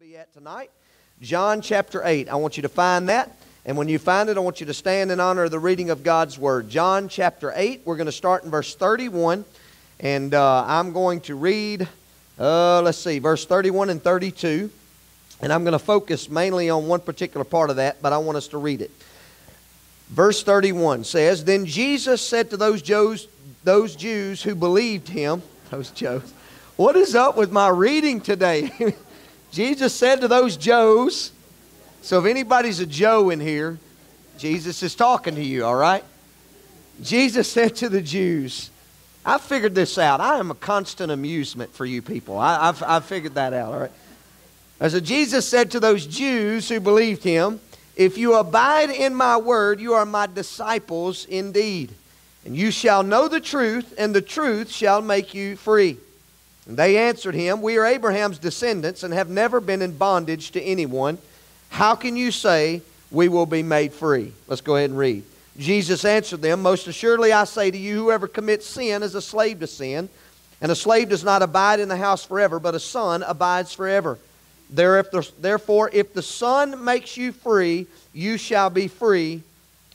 be at tonight. John chapter 8. I want you to find that. And when you find it, I want you to stand in honor of the reading of God's Word. John chapter 8. We're going to start in verse 31. And uh, I'm going to read, uh, let's see, verse 31 and 32. And I'm going to focus mainly on one particular part of that, but I want us to read it. Verse 31 says, Then Jesus said to those Jews, those Jews who believed him, those Jews, what is up with my reading today? Jesus said to those Joes, so if anybody's a Joe in here, Jesus is talking to you, all right? Jesus said to the Jews, I figured this out. I am a constant amusement for you people. I, have I've figured that out, all right? As so Jesus said to those Jews who believed him, If you abide in my word, you are my disciples indeed. And you shall know the truth, and the truth shall make you free. And they answered him, We are Abraham's descendants and have never been in bondage to anyone. How can you say we will be made free? Let's go ahead and read. Jesus answered them, Most assuredly I say to you, whoever commits sin is a slave to sin. And a slave does not abide in the house forever, but a son abides forever. Therefore, if the Son makes you free, you shall be free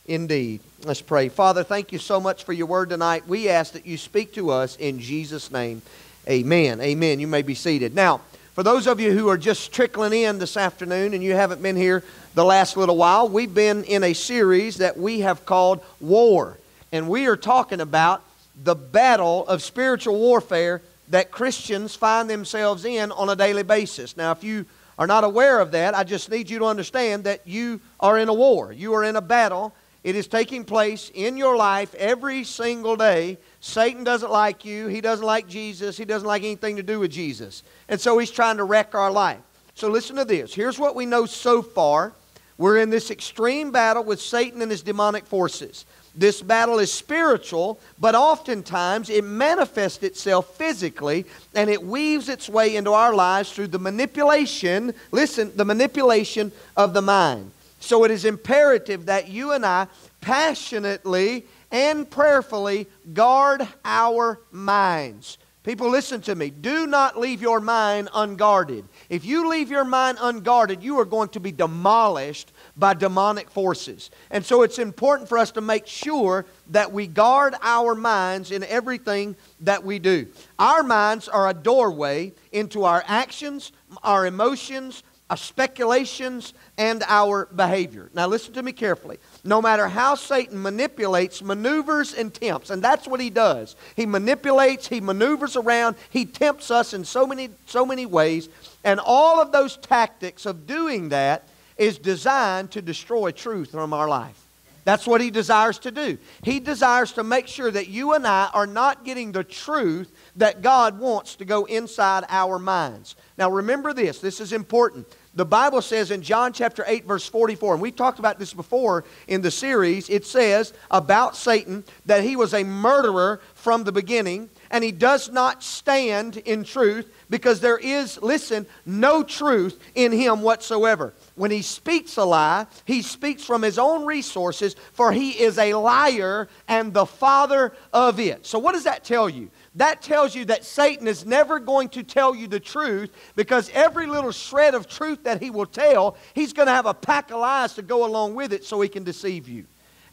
indeed. Let's pray. Father, thank you so much for your word tonight. We ask that you speak to us in Jesus' name. Amen. Amen. You may be seated. Now, for those of you who are just trickling in this afternoon and you haven't been here the last little while, we've been in a series that we have called War. And we are talking about the battle of spiritual warfare that Christians find themselves in on a daily basis. Now, if you are not aware of that, I just need you to understand that you are in a war. You are in a battle. It is taking place in your life every single day Satan doesn't like you. He doesn't like Jesus. He doesn't like anything to do with Jesus. And so he's trying to wreck our life. So listen to this. Here's what we know so far. We're in this extreme battle with Satan and his demonic forces. This battle is spiritual, but oftentimes it manifests itself physically and it weaves its way into our lives through the manipulation, listen, the manipulation of the mind. So it is imperative that you and I passionately and prayerfully guard our minds. People, listen to me. Do not leave your mind unguarded. If you leave your mind unguarded, you are going to be demolished by demonic forces. And so it's important for us to make sure that we guard our minds in everything that we do. Our minds are a doorway into our actions, our emotions, our speculations, and our behavior. Now, listen to me carefully no matter how Satan manipulates, maneuvers, and tempts. And that's what he does. He manipulates, he maneuvers around, he tempts us in so many, so many ways. And all of those tactics of doing that is designed to destroy truth from our life. That's what he desires to do. He desires to make sure that you and I are not getting the truth that God wants to go inside our minds. Now, remember this, this is important. The Bible says in John chapter 8, verse 44, and we've talked about this before in the series, it says about Satan that he was a murderer from the beginning, and he does not stand in truth because there is, listen, no truth in him whatsoever. When he speaks a lie, he speaks from his own resources, for he is a liar and the father of it. So, what does that tell you? That tells you that Satan is never going to tell you the truth because every little shred of truth that he will tell, he's going to have a pack of lies to go along with it so he can deceive you.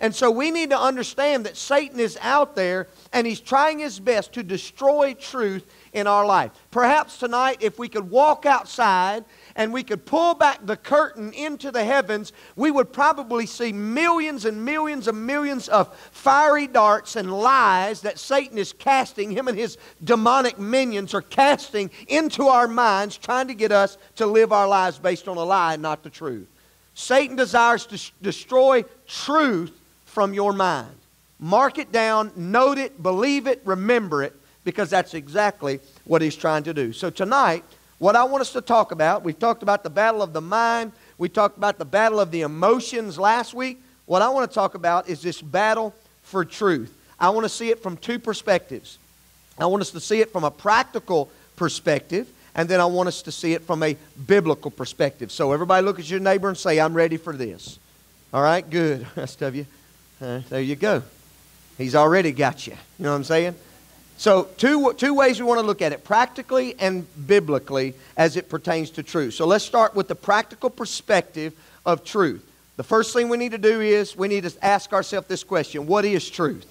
And so we need to understand that Satan is out there and he's trying his best to destroy truth in our life. Perhaps tonight, if we could walk outside and we could pull back the curtain into the heavens, we would probably see millions and millions and millions of fiery darts and lies that Satan is casting, him and his demonic minions are casting into our minds, trying to get us to live our lives based on a lie and not the truth. Satan desires to destroy truth from your mind. Mark it down, note it, believe it, remember it, because that's exactly what he's trying to do. So tonight, what I want us to talk about, we've talked about the battle of the mind, we talked about the battle of the emotions last week. What I want to talk about is this battle for truth. I want to see it from two perspectives. I want us to see it from a practical perspective, and then I want us to see it from a biblical perspective. So, everybody look at your neighbor and say, I'm ready for this. All right, good. Rest of you. Uh, there you go. He's already got you. You know what I'm saying? So, two, two ways we want to look at it practically and biblically as it pertains to truth. So, let's start with the practical perspective of truth. The first thing we need to do is we need to ask ourselves this question What is truth?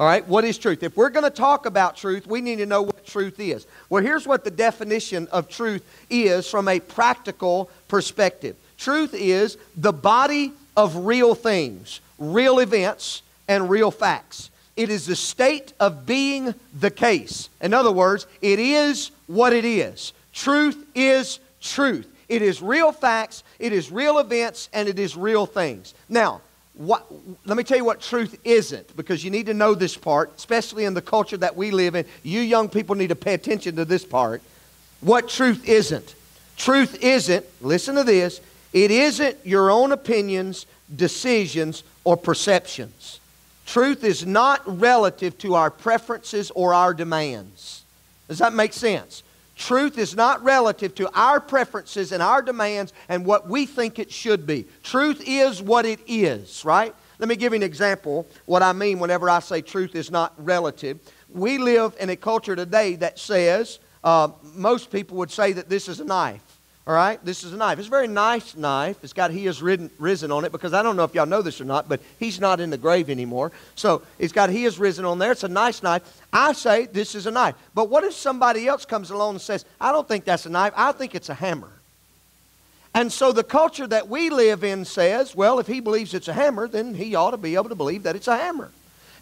All right, what is truth? If we're going to talk about truth, we need to know what truth is. Well, here's what the definition of truth is from a practical perspective truth is the body of real things, real events, and real facts. It is the state of being the case. In other words, it is what it is. Truth is truth. It is real facts, it is real events, and it is real things. Now, what, let me tell you what truth isn't, because you need to know this part, especially in the culture that we live in. You young people need to pay attention to this part. What truth isn't. Truth isn't, listen to this, it isn't your own opinions, decisions, or perceptions. Truth is not relative to our preferences or our demands. Does that make sense? Truth is not relative to our preferences and our demands and what we think it should be. Truth is what it is, right? Let me give you an example what I mean whenever I say truth is not relative. We live in a culture today that says, uh, most people would say that this is a knife. All right, this is a knife. It's a very nice knife. It's got He has ridden, risen on it because I don't know if y'all know this or not, but He's not in the grave anymore. So it's got He has risen on there. It's a nice knife. I say this is a knife. But what if somebody else comes along and says, I don't think that's a knife, I think it's a hammer? And so the culture that we live in says, well, if he believes it's a hammer, then he ought to be able to believe that it's a hammer.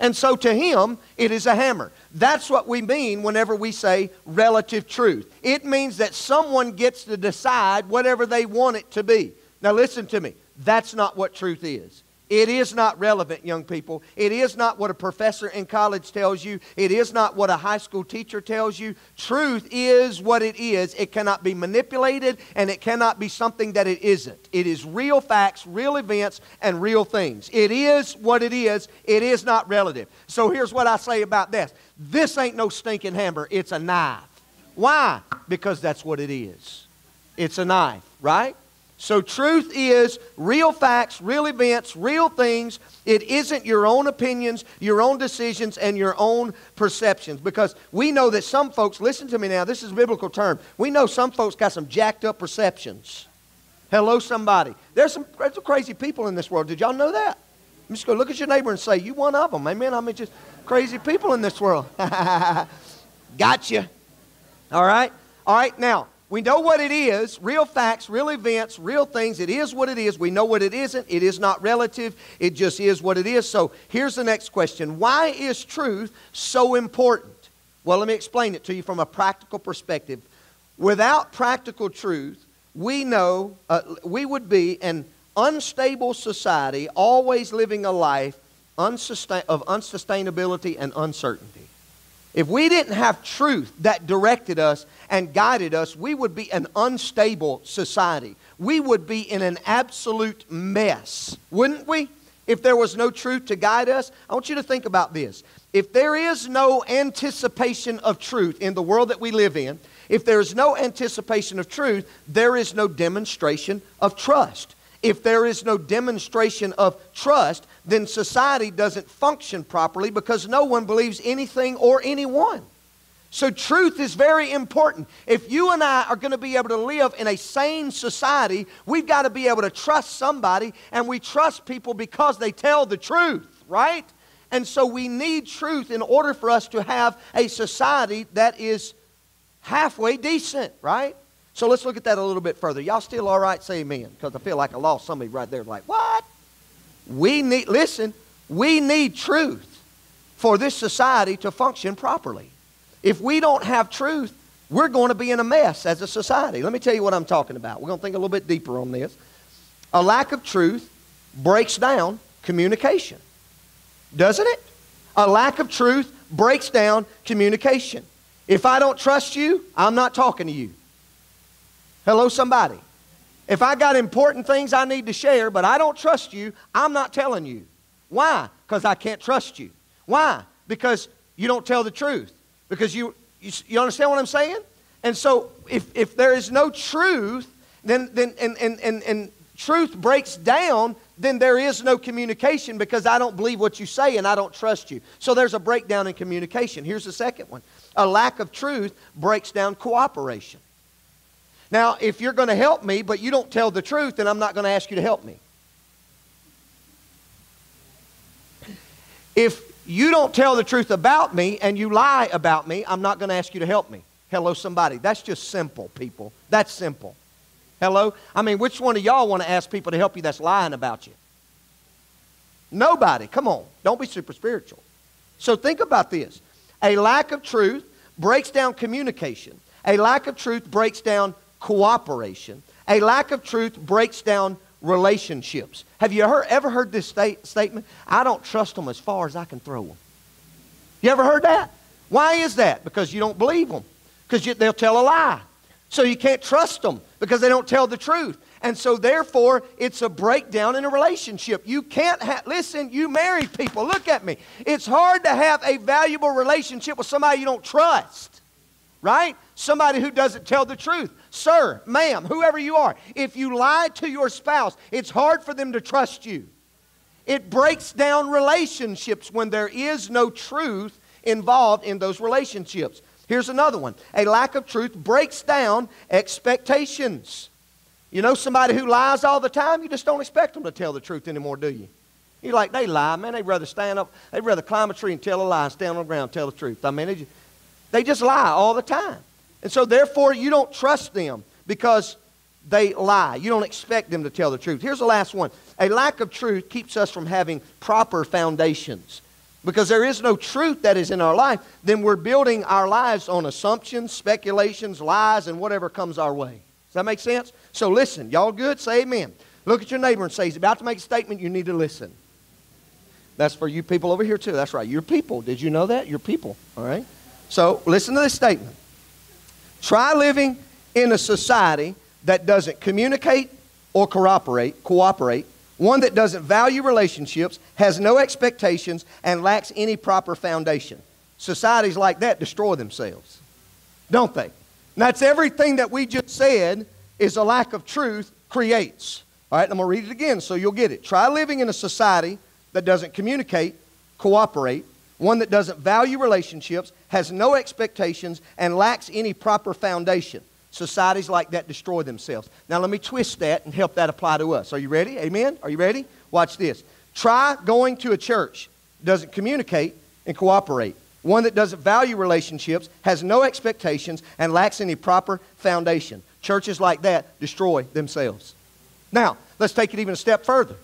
And so to him, it is a hammer. That's what we mean whenever we say relative truth. It means that someone gets to decide whatever they want it to be. Now, listen to me. That's not what truth is. It is not relevant, young people. It is not what a professor in college tells you. It is not what a high school teacher tells you. Truth is what it is. It cannot be manipulated and it cannot be something that it isn't. It is real facts, real events, and real things. It is what it is. It is not relative. So here's what I say about this this ain't no stinking hammer, it's a knife. Why? Because that's what it is. It's a knife, right? So, truth is real facts, real events, real things. It isn't your own opinions, your own decisions, and your own perceptions. Because we know that some folks, listen to me now, this is a biblical term. We know some folks got some jacked up perceptions. Hello, somebody. There's some, there's some crazy people in this world. Did y'all know that? I'm just go look at your neighbor and say, You one of them. Amen. I mean, just crazy people in this world. gotcha. All right? All right, now, we know what it is real facts, real events, real things. It is what it is. We know what it isn't. It is not relative. It just is what it is. So here's the next question Why is truth so important? Well, let me explain it to you from a practical perspective. Without practical truth, we know uh, we would be an unstable society, always living a life unsustain- of unsustainability and uncertainty. If we didn't have truth that directed us and guided us, we would be an unstable society. We would be in an absolute mess, wouldn't we? If there was no truth to guide us, I want you to think about this. If there is no anticipation of truth in the world that we live in, if there is no anticipation of truth, there is no demonstration of trust. If there is no demonstration of trust, then society doesn't function properly because no one believes anything or anyone. So, truth is very important. If you and I are going to be able to live in a sane society, we've got to be able to trust somebody, and we trust people because they tell the truth, right? And so, we need truth in order for us to have a society that is halfway decent, right? So, let's look at that a little bit further. Y'all still all right? Say amen, because I feel like I lost somebody right there, like, what? We need, listen, we need truth for this society to function properly. If we don't have truth, we're going to be in a mess as a society. Let me tell you what I'm talking about. We're going to think a little bit deeper on this. A lack of truth breaks down communication, doesn't it? A lack of truth breaks down communication. If I don't trust you, I'm not talking to you. Hello, somebody. If I got important things I need to share, but I don't trust you, I'm not telling you. Why? Because I can't trust you. Why? Because you don't tell the truth. Because you, you, you understand what I'm saying? And so if, if there is no truth, then, then and, and, and, and truth breaks down, then there is no communication because I don't believe what you say and I don't trust you. So there's a breakdown in communication. Here's the second one a lack of truth breaks down cooperation. Now, if you're going to help me, but you don't tell the truth, then I'm not going to ask you to help me. If you don't tell the truth about me and you lie about me, I'm not going to ask you to help me. Hello, somebody. That's just simple, people. That's simple. Hello? I mean, which one of y'all want to ask people to help you that's lying about you? Nobody. Come on. Don't be super spiritual. So think about this. A lack of truth breaks down communication. A lack of truth breaks down cooperation. A lack of truth breaks down relationships. Have you ever, ever heard this state, statement? I don't trust them as far as I can throw them. You ever heard that? Why is that? Because you don't believe them. Because they'll tell a lie. So you can't trust them because they don't tell the truth. And so, therefore, it's a breakdown in a relationship. You can't have, listen, you married people, look at me. It's hard to have a valuable relationship with somebody you don't trust, right? Somebody who doesn't tell the truth. Sir, ma'am, whoever you are, if you lie to your spouse, it's hard for them to trust you. It breaks down relationships when there is no truth involved in those relationships. Here's another one a lack of truth breaks down expectations. You know somebody who lies all the time, you just don't expect them to tell the truth anymore, do you? You're like, they lie, man. They'd rather stand up, they'd rather climb a tree and tell a lie, stand on the ground and tell the truth. I mean, they just, they just lie all the time. And so, therefore, you don't trust them because they lie. You don't expect them to tell the truth. Here's the last one a lack of truth keeps us from having proper foundations. Because there is no truth that is in our life, then we're building our lives on assumptions, speculations, lies, and whatever comes our way. Does that make sense? So listen, y'all good? Say amen. Look at your neighbor and say, he's about to make a statement, you need to listen. That's for you people over here too. That's right. You're people. Did you know that? You're people. All right? So listen to this statement. Try living in a society that doesn't communicate or cooperate, cooperate, one that doesn't value relationships, has no expectations, and lacks any proper foundation. Societies like that destroy themselves, don't they? And that's everything that we just said is a lack of truth creates. All right, I'm going to read it again so you'll get it. Try living in a society that doesn't communicate, cooperate, one that doesn't value relationships, has no expectations, and lacks any proper foundation. Societies like that destroy themselves. Now, let me twist that and help that apply to us. Are you ready? Amen? Are you ready? Watch this. Try going to a church that doesn't communicate and cooperate. One that doesn't value relationships, has no expectations, and lacks any proper foundation. Churches like that destroy themselves. Now, let's take it even a step further.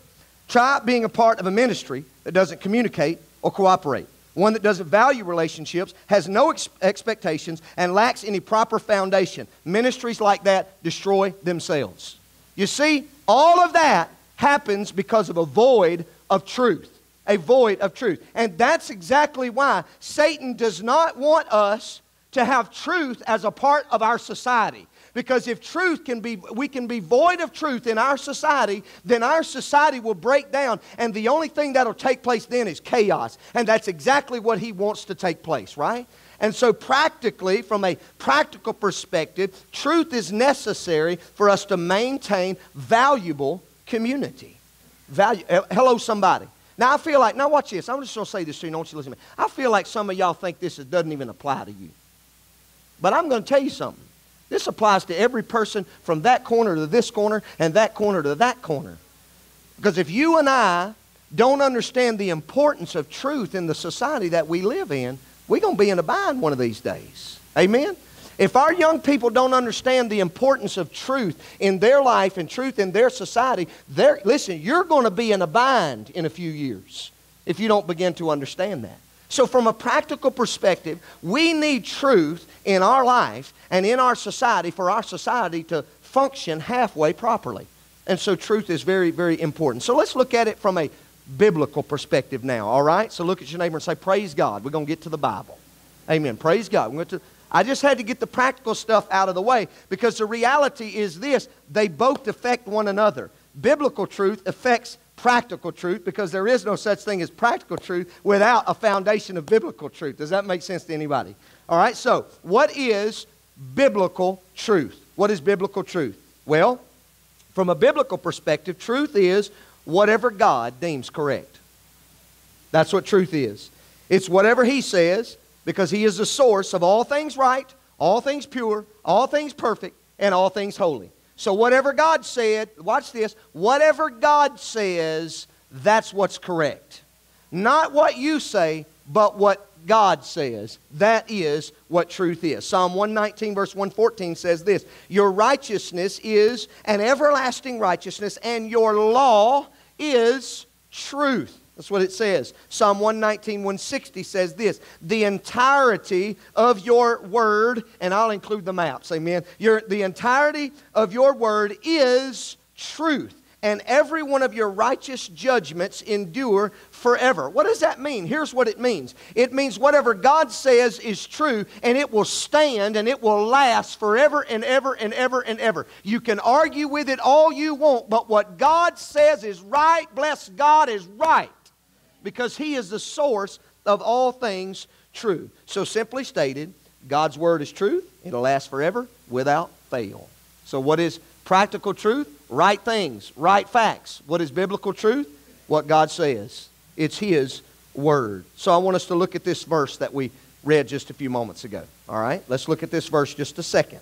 Try being a part of a ministry that doesn't communicate or cooperate one that doesn't value relationships, has no ex- expectations, and lacks any proper foundation. Ministries like that destroy themselves. You see, all of that happens because of a void of truth. A void of truth. And that's exactly why Satan does not want us to have truth as a part of our society. Because if truth can be, we can be void of truth in our society, then our society will break down. And the only thing that'll take place then is chaos. And that's exactly what he wants to take place, right? And so, practically, from a practical perspective, truth is necessary for us to maintain valuable community. Value, hello, somebody. Now, I feel like, now watch this. I'm just going to say this to you. I want you to listen to me. I feel like some of y'all think this doesn't even apply to you. But I'm going to tell you something. This applies to every person from that corner to this corner and that corner to that corner. Because if you and I don't understand the importance of truth in the society that we live in, we're going to be in a bind one of these days. Amen? If our young people don't understand the importance of truth in their life and truth in their society, listen, you're going to be in a bind in a few years if you don't begin to understand that. So, from a practical perspective, we need truth in our life and in our society for our society to function halfway properly. And so, truth is very, very important. So, let's look at it from a biblical perspective now, all right? So, look at your neighbor and say, Praise God. We're going to get to the Bible. Amen. Praise God. We're going to, I just had to get the practical stuff out of the way because the reality is this they both affect one another. Biblical truth affects practical truth because there is no such thing as practical truth without a foundation of biblical truth. Does that make sense to anybody? All right, so what is biblical truth? What is biblical truth? Well, from a biblical perspective, truth is whatever God deems correct. That's what truth is. It's whatever He says because He is the source of all things right, all things pure, all things perfect, and all things holy. So, whatever God said, watch this, whatever God says, that's what's correct. Not what you say, but what God says. That is what truth is. Psalm 119, verse 114 says this Your righteousness is an everlasting righteousness, and your law is truth. That's what it says. Psalm 119, 160 says this The entirety of your word, and I'll include the maps, amen. Your, the entirety of your word is truth and every one of your righteous judgments endure forever. What does that mean? Here's what it means it means whatever God says is true, and it will stand and it will last forever and ever and ever and ever. You can argue with it all you want, but what God says is right, bless God, is right because He is the source of all things true. So, simply stated, God's Word is truth, it'll last forever without fail. So, what is practical truth? right things, right facts. What is biblical truth? What God says. It's His Word. So I want us to look at this verse that we read just a few moments ago. All right? Let's look at this verse just a second.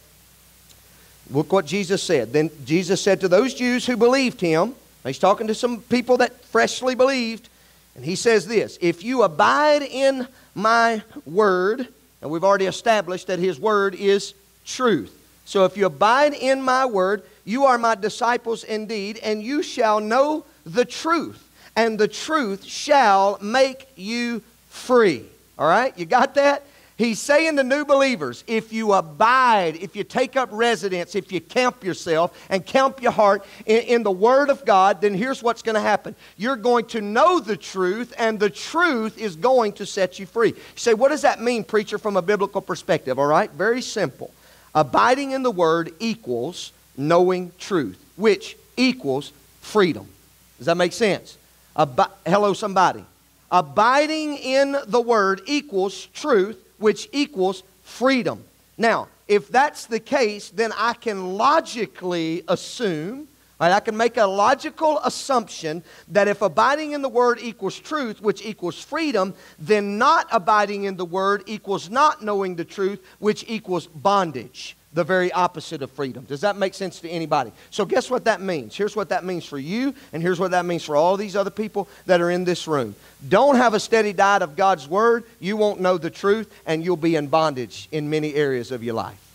Look what Jesus said. Then Jesus said to those Jews who believed Him, He's talking to some people that freshly believed, and He says this If you abide in my Word, and we've already established that His Word is truth. So if you abide in my Word, you are my disciples indeed, and you shall know the truth, and the truth shall make you free. All right? You got that? He's saying to new believers, if you abide, if you take up residence, if you camp yourself and camp your heart in, in the Word of God, then here's what's going to happen. You're going to know the truth, and the truth is going to set you free. You say, what does that mean, preacher, from a biblical perspective? All right? Very simple. Abiding in the Word equals knowing truth, which equals freedom. Does that make sense? Ab- Hello, somebody. Abiding in the word equals truth, which equals freedom. Now, if that's the case, then I can logically assume, right, I can make a logical assumption that if abiding in the Word equals truth, which equals freedom, then not abiding in the Word equals not knowing the truth, which equals bondage the very opposite of freedom. Does that make sense to anybody? So, guess what that means? Here's what that means for you, and here's what that means for all these other people that are in this room. Don't have a steady diet of God's Word, you won't know the truth, and you'll be in bondage in many areas of your life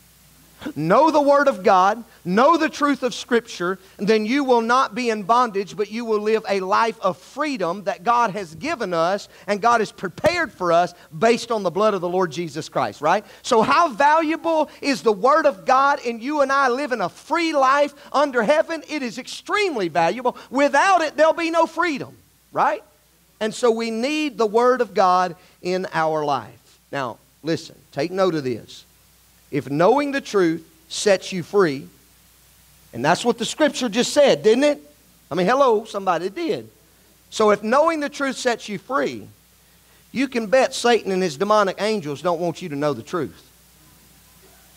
know the Word of God, know the truth of Scripture, then you will not be in bondage, but you will live a life of freedom that God has given us and God has prepared for us based on the blood of the Lord Jesus Christ, right? So, how valuable is the Word of God in you and I living a free life under heaven? It is extremely valuable. Without it, there'll be no freedom, right? And so, we need the Word of God in our life. Now, listen, take note of this if knowing the truth sets you free, and that's what the scripture just said, didn't it? I mean, hello, somebody did. So if knowing the truth sets you free, you can bet Satan and his demonic angels don't want you to know the truth.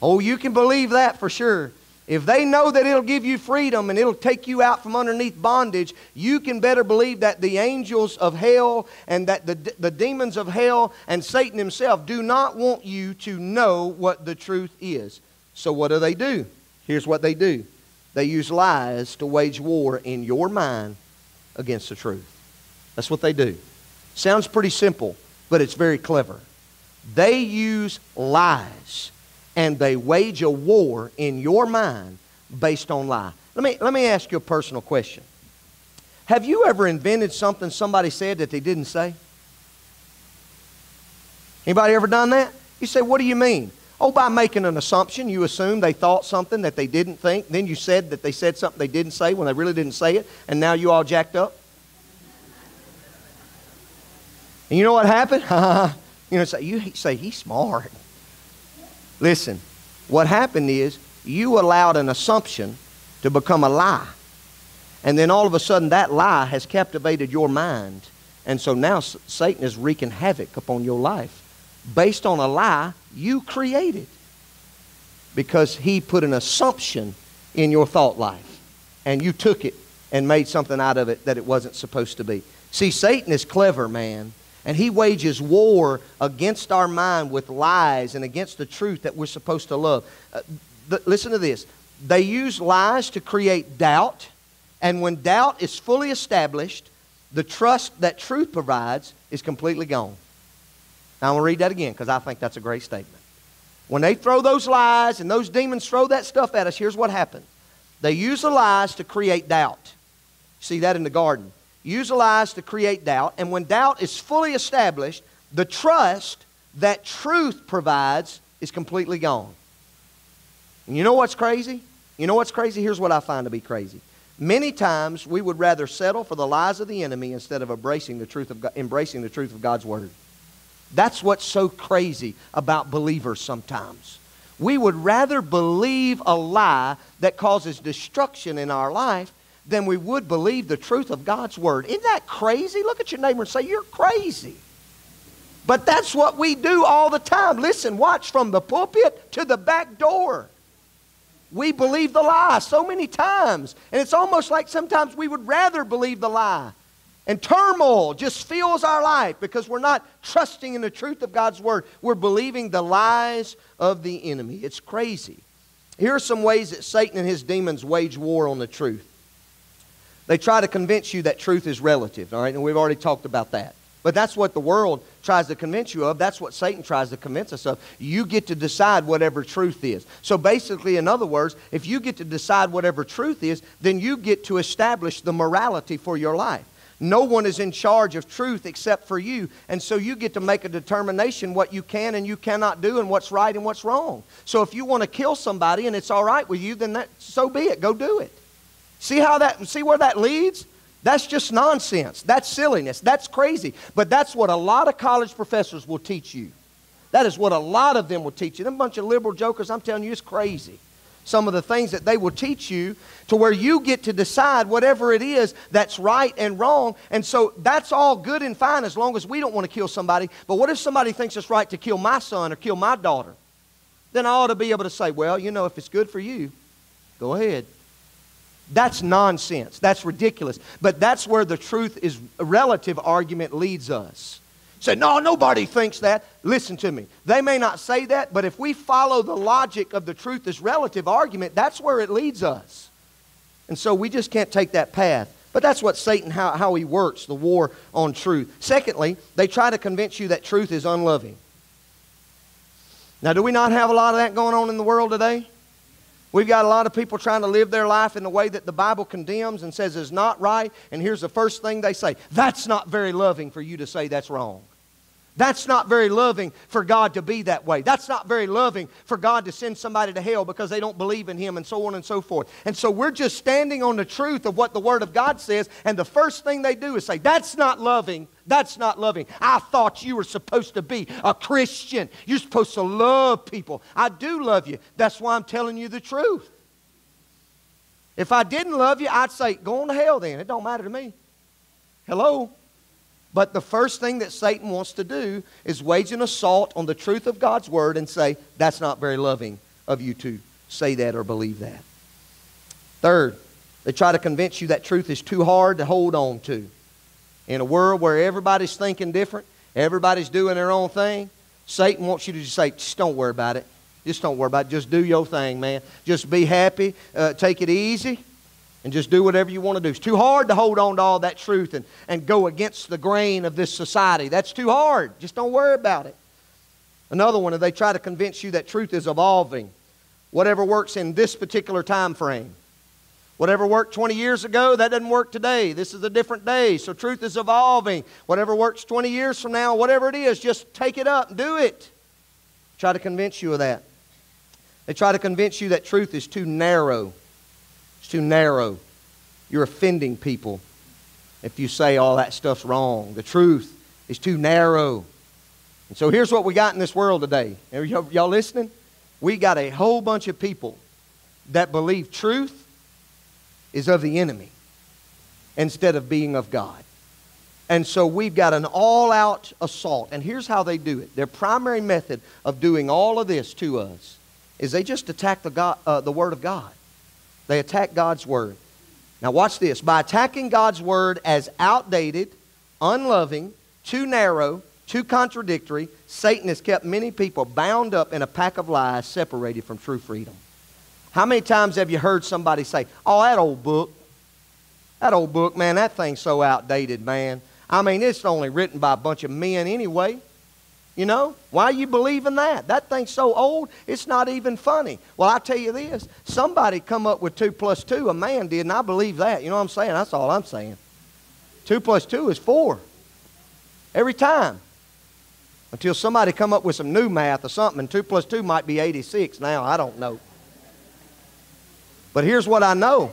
Oh, you can believe that for sure. If they know that it'll give you freedom and it'll take you out from underneath bondage, you can better believe that the angels of hell and that the, the demons of hell and Satan himself do not want you to know what the truth is. So, what do they do? Here's what they do they use lies to wage war in your mind against the truth. That's what they do. Sounds pretty simple, but it's very clever. They use lies and they wage a war in your mind based on lie. Let me, let me ask you a personal question. Have you ever invented something somebody said that they didn't say? Anybody ever done that? You say, what do you mean? Oh, by making an assumption, you assume they thought something that they didn't think. Then you said that they said something they didn't say when they really didn't say it, and now you all jacked up. And you know what happened? you know, say, you say he's smart. Listen, what happened is you allowed an assumption to become a lie. And then all of a sudden, that lie has captivated your mind. And so now Satan is wreaking havoc upon your life based on a lie you created because he put an assumption in your thought life. And you took it and made something out of it that it wasn't supposed to be. See, Satan is clever, man. And he wages war against our mind with lies and against the truth that we're supposed to love. Uh, th- listen to this. They use lies to create doubt, and when doubt is fully established, the trust that truth provides is completely gone. Now, I'm going to read that again because I think that's a great statement. When they throw those lies and those demons throw that stuff at us, here's what happens. They use the lies to create doubt. See that in the garden. Use lies to create doubt, and when doubt is fully established, the trust that truth provides is completely gone. And you know what's crazy? You know what's crazy? Here's what I find to be crazy. Many times we would rather settle for the lies of the enemy instead of embracing the truth of, God, embracing the truth of God's Word. That's what's so crazy about believers sometimes. We would rather believe a lie that causes destruction in our life than we would believe the truth of God's Word. Isn't that crazy? Look at your neighbor and say, You're crazy. But that's what we do all the time. Listen, watch from the pulpit to the back door. We believe the lie so many times. And it's almost like sometimes we would rather believe the lie. And turmoil just fills our life because we're not trusting in the truth of God's Word. We're believing the lies of the enemy. It's crazy. Here are some ways that Satan and his demons wage war on the truth. They try to convince you that truth is relative, all right? And we've already talked about that. But that's what the world tries to convince you of. That's what Satan tries to convince us of. You get to decide whatever truth is. So basically, in other words, if you get to decide whatever truth is, then you get to establish the morality for your life. No one is in charge of truth except for you. And so you get to make a determination what you can and you cannot do and what's right and what's wrong. So if you want to kill somebody and it's all right with you, then that, so be it. Go do it. See how that see where that leads? That's just nonsense. That's silliness. That's crazy. But that's what a lot of college professors will teach you. That is what a lot of them will teach you. Them bunch of liberal jokers, I'm telling you, it's crazy. Some of the things that they will teach you to where you get to decide whatever it is that's right and wrong. And so that's all good and fine as long as we don't want to kill somebody. But what if somebody thinks it's right to kill my son or kill my daughter? Then I ought to be able to say, well, you know, if it's good for you, go ahead. That's nonsense. That's ridiculous. But that's where the truth is relative argument leads us. Say, no, nobody thinks that. Listen to me. They may not say that, but if we follow the logic of the truth is relative argument, that's where it leads us. And so we just can't take that path. But that's what Satan, how, how he works, the war on truth. Secondly, they try to convince you that truth is unloving. Now, do we not have a lot of that going on in the world today? We've got a lot of people trying to live their life in the way that the Bible condemns and says is not right. And here's the first thing they say that's not very loving for you to say that's wrong. That's not very loving for God to be that way. That's not very loving for God to send somebody to hell because they don't believe in Him and so on and so forth. And so we're just standing on the truth of what the Word of God says, and the first thing they do is say, That's not loving. That's not loving. I thought you were supposed to be a Christian. You're supposed to love people. I do love you. That's why I'm telling you the truth. If I didn't love you, I'd say, Go on to hell then. It don't matter to me. Hello? But the first thing that Satan wants to do is wage an assault on the truth of God's word and say, that's not very loving of you to say that or believe that. Third, they try to convince you that truth is too hard to hold on to. In a world where everybody's thinking different, everybody's doing their own thing, Satan wants you to just say, just don't worry about it. Just don't worry about it. Just do your thing, man. Just be happy. Uh, take it easy and just do whatever you want to do. It's too hard to hold on to all that truth and, and go against the grain of this society. That's too hard. Just don't worry about it. Another one, of they try to convince you that truth is evolving. Whatever works in this particular time frame. Whatever worked 20 years ago, that doesn't work today. This is a different day. So truth is evolving. Whatever works 20 years from now, whatever it is, just take it up and do it. Try to convince you of that. They try to convince you that truth is too narrow. It's too narrow. You're offending people if you say all that stuff's wrong. The truth is too narrow. And so here's what we got in this world today. Are y'all listening? We got a whole bunch of people that believe truth is of the enemy instead of being of God. And so we've got an all out assault. And here's how they do it their primary method of doing all of this to us is they just attack the, God, uh, the Word of God. They attack God's Word. Now, watch this. By attacking God's Word as outdated, unloving, too narrow, too contradictory. Satan has kept many people bound up in a pack of lies, separated from true freedom. How many times have you heard somebody say, Oh, that old book, that old book, man, that thing's so outdated, man. I mean, it's only written by a bunch of men anyway. You know? Why you believing that? That thing's so old, it's not even funny. Well, I tell you this somebody come up with 2 plus 2, a man did, and I believe that. You know what I'm saying? That's all I'm saying. 2 plus 2 is 4. Every time. Until somebody come up with some new math or something, and 2 plus 2 might be 86 now. I don't know. But here's what I know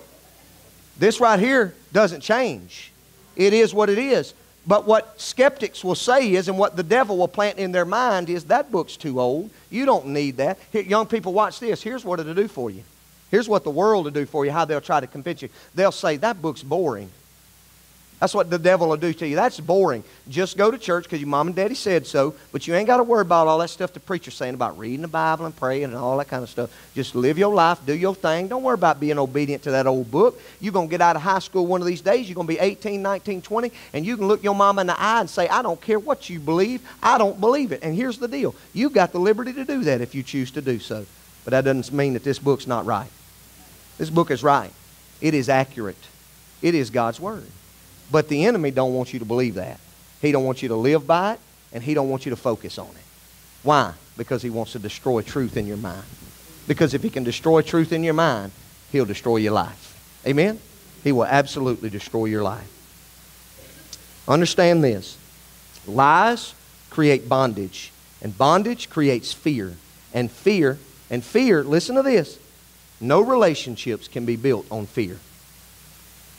this right here doesn't change. It is what it is. But what skeptics will say is, and what the devil will plant in their mind is, that book's too old. You don't need that. Here, young people, watch this. Here's what it'll do for you. Here's what the world will do for you, how they'll try to convince you. They'll say, that book's boring. That's what the devil will do to you. That's boring. Just go to church because your mom and daddy said so, but you ain't got to worry about all that stuff the preacher's saying about reading the Bible and praying and all that kind of stuff. Just live your life, do your thing. Don't worry about being obedient to that old book. You're going to get out of high school one of these days. You're going to be 18, 19, 20, and you can look your mom in the eye and say, I don't care what you believe. I don't believe it. And here's the deal. You've got the liberty to do that if you choose to do so. But that doesn't mean that this book's not right. This book is right. It is accurate. It is God's Word. But the enemy don't want you to believe that. He don't want you to live by it, and he don't want you to focus on it. Why? Because he wants to destroy truth in your mind. Because if he can destroy truth in your mind, he'll destroy your life. Amen? He will absolutely destroy your life. Understand this. Lies create bondage, and bondage creates fear. And fear, and fear, listen to this. No relationships can be built on fear.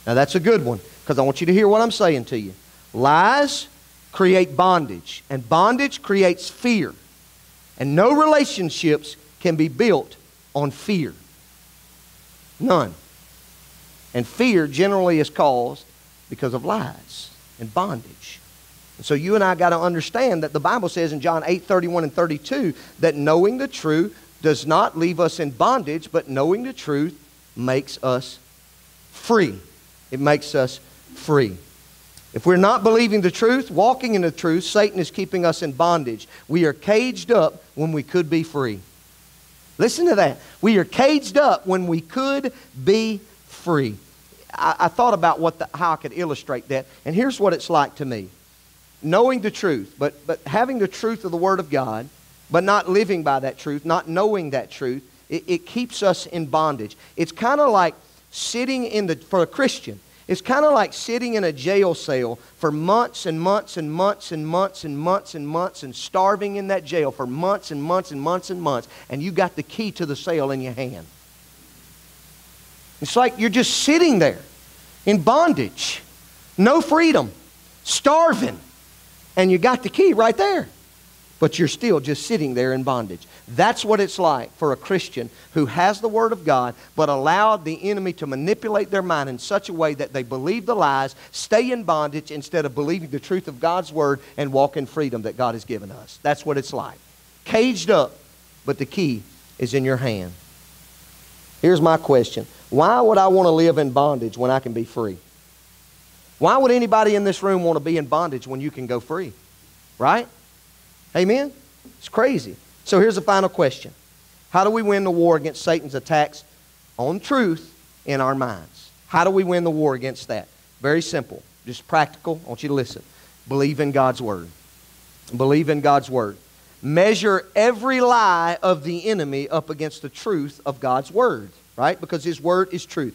Now that's a good one because I want you to hear what I'm saying to you. Lies create bondage, and bondage creates fear. And no relationships can be built on fear. None. And fear generally is caused because of lies and bondage. And so you and I got to understand that the Bible says in John 8 31 and 32 that knowing the truth does not leave us in bondage, but knowing the truth makes us free. It makes us free. If we're not believing the truth, walking in the truth, Satan is keeping us in bondage. We are caged up when we could be free. Listen to that. We are caged up when we could be free. I, I thought about what the, how I could illustrate that, and here's what it's like to me. Knowing the truth, but, but having the truth of the Word of God, but not living by that truth, not knowing that truth, it, it keeps us in bondage. It's kind of like sitting in the, for a Christian, it's kind of like sitting in a jail cell for months and months and months and months and months and months and starving in that jail for months and months and months and months, and you got the key to the cell in your hand. It's like you're just sitting there in bondage, no freedom, starving, and you got the key right there but you're still just sitting there in bondage. That's what it's like for a Christian who has the Word of God, but allowed the enemy to manipulate their mind in such a way that they believe the lies, stay in bondage instead of believing the truth of God's Word and walk in freedom that God has given us. That's what it's like. Caged up, but the key is in your hand. Here's my question Why would I want to live in bondage when I can be free? Why would anybody in this room want to be in bondage when you can go free? Right? Amen? It's crazy. So here's the final question How do we win the war against Satan's attacks on truth in our minds? How do we win the war against that? Very simple, just practical. I want you to listen. Believe in God's Word. Believe in God's Word. Measure every lie of the enemy up against the truth of God's Word, right? Because His Word is truth.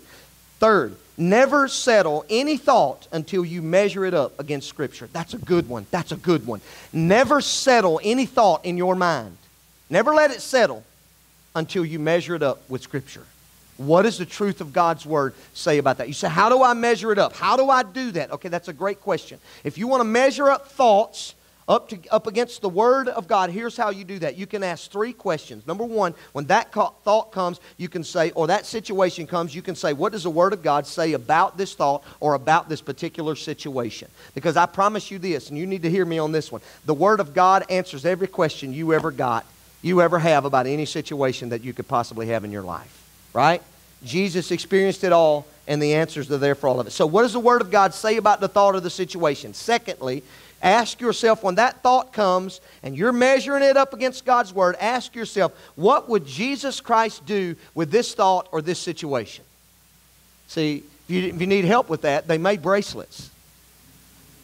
Third, Never settle any thought until you measure it up against Scripture. That's a good one. That's a good one. Never settle any thought in your mind. Never let it settle until you measure it up with Scripture. What does the truth of God's Word say about that? You say, How do I measure it up? How do I do that? Okay, that's a great question. If you want to measure up thoughts, up, to, up against the Word of God, here's how you do that. You can ask three questions. Number one, when that thought comes, you can say, or that situation comes, you can say, What does the Word of God say about this thought or about this particular situation? Because I promise you this, and you need to hear me on this one. The Word of God answers every question you ever got, you ever have about any situation that you could possibly have in your life, right? Jesus experienced it all, and the answers are there for all of it. So, what does the Word of God say about the thought of the situation? Secondly, ask yourself when that thought comes and you're measuring it up against God's Word, ask yourself, what would Jesus Christ do with this thought or this situation? See, if you, if you need help with that, they made bracelets.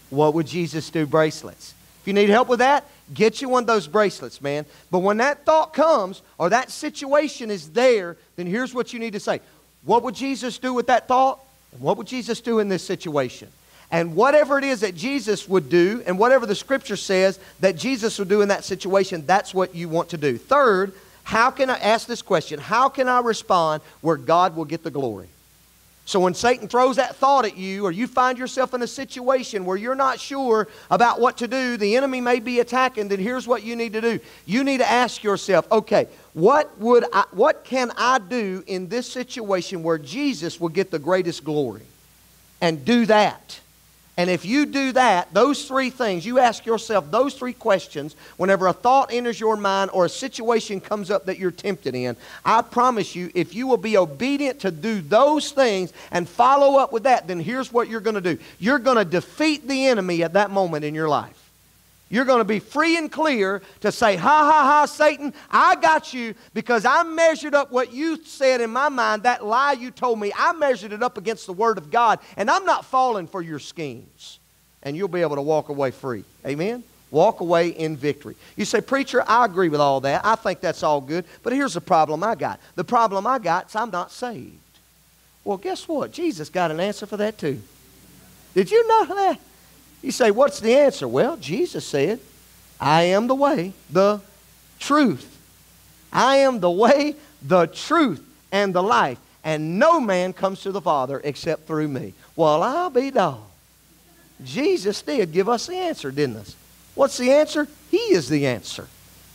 What would Jesus do? Bracelets. If you need help with that, get you one of those bracelets, man. But when that thought comes or that situation is there, then here's what you need to say. What would Jesus do with that thought? what would Jesus do in this situation? And whatever it is that Jesus would do, and whatever the scripture says that Jesus would do in that situation, that's what you want to do. Third, how can I ask this question? How can I respond where God will get the glory? So when Satan throws that thought at you, or you find yourself in a situation where you're not sure about what to do, the enemy may be attacking, then here's what you need to do. You need to ask yourself, okay, what, would I, what can I do in this situation where Jesus will get the greatest glory? And do that. And if you do that, those three things, you ask yourself those three questions whenever a thought enters your mind or a situation comes up that you're tempted in, I promise you, if you will be obedient to do those things and follow up with that, then here's what you're going to do. You're going to defeat the enemy at that moment in your life. You're going to be free and clear to say, Ha ha ha, Satan, I got you because I measured up what you said in my mind, that lie you told me. I measured it up against the Word of God, and I'm not falling for your schemes. And you'll be able to walk away free. Amen? Walk away in victory. You say, Preacher, I agree with all that. I think that's all good. But here's the problem I got. The problem I got is I'm not saved. Well, guess what? Jesus got an answer for that too. Did you know that? You say, what's the answer? Well, Jesus said, I am the way, the truth. I am the way, the truth, and the life. And no man comes to the Father except through me. Well, I'll be dog. Jesus did give us the answer, didn't he? What's the answer? He is the answer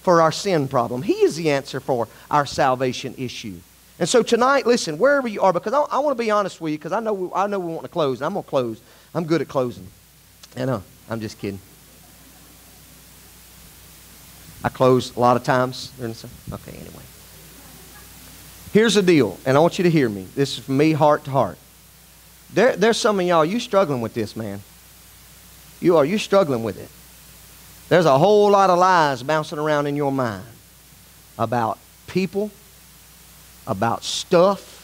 for our sin problem. He is the answer for our salvation issue. And so tonight, listen, wherever you are, because I, I want to be honest with you, because I know, we, I know we want to close. I'm going to close. I'm good at closing. I know. I'm just kidding. I close a lot of times. Okay, anyway. Here's the deal, and I want you to hear me. This is from me heart to heart. There, there's some of y'all, you struggling with this, man. You are, you struggling with it. There's a whole lot of lies bouncing around in your mind about people, about stuff,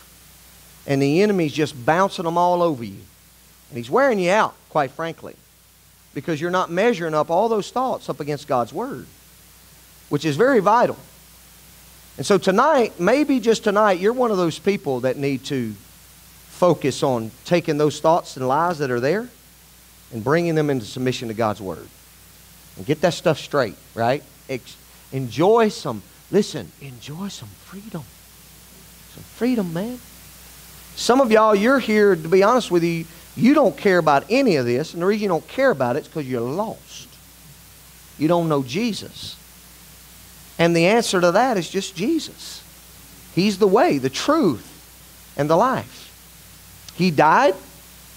and the enemy's just bouncing them all over you. And he's wearing you out, quite frankly because you're not measuring up all those thoughts up against God's Word, which is very vital. And so tonight, maybe just tonight, you're one of those people that need to focus on taking those thoughts and lies that are there and bringing them into submission to God's Word. And get that stuff straight, right? Ex- enjoy some, listen, enjoy some freedom. Some freedom, man. Some of y'all, you're here, to be honest with you, you don't care about any of this, and the reason you don't care about it is because you're lost. You don't know Jesus. And the answer to that is just Jesus. He's the way, the truth, and the life. He died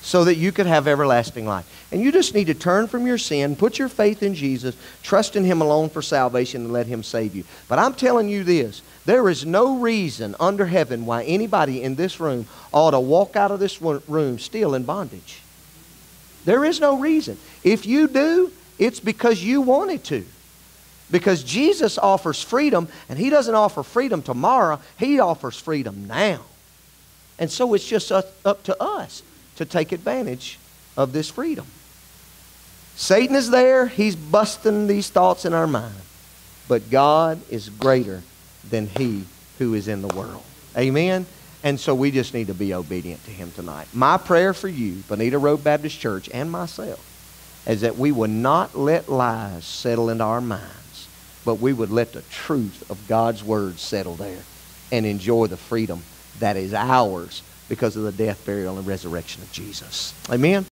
so that you could have everlasting life. And you just need to turn from your sin, put your faith in Jesus, trust in Him alone for salvation, and let Him save you. But I'm telling you this there is no reason under heaven why anybody in this room ought to walk out of this room still in bondage. There is no reason. If you do, it's because you wanted to. Because Jesus offers freedom, and He doesn't offer freedom tomorrow, He offers freedom now. And so it's just up to us to take advantage of this freedom. Satan is there, he's busting these thoughts in our mind. But God is greater than he who is in the world. Amen? And so we just need to be obedient to him tonight. My prayer for you, Bonita Road Baptist Church, and myself, is that we would not let lies settle into our minds, but we would let the truth of God's word settle there and enjoy the freedom that is ours because of the death, burial, and resurrection of Jesus. Amen?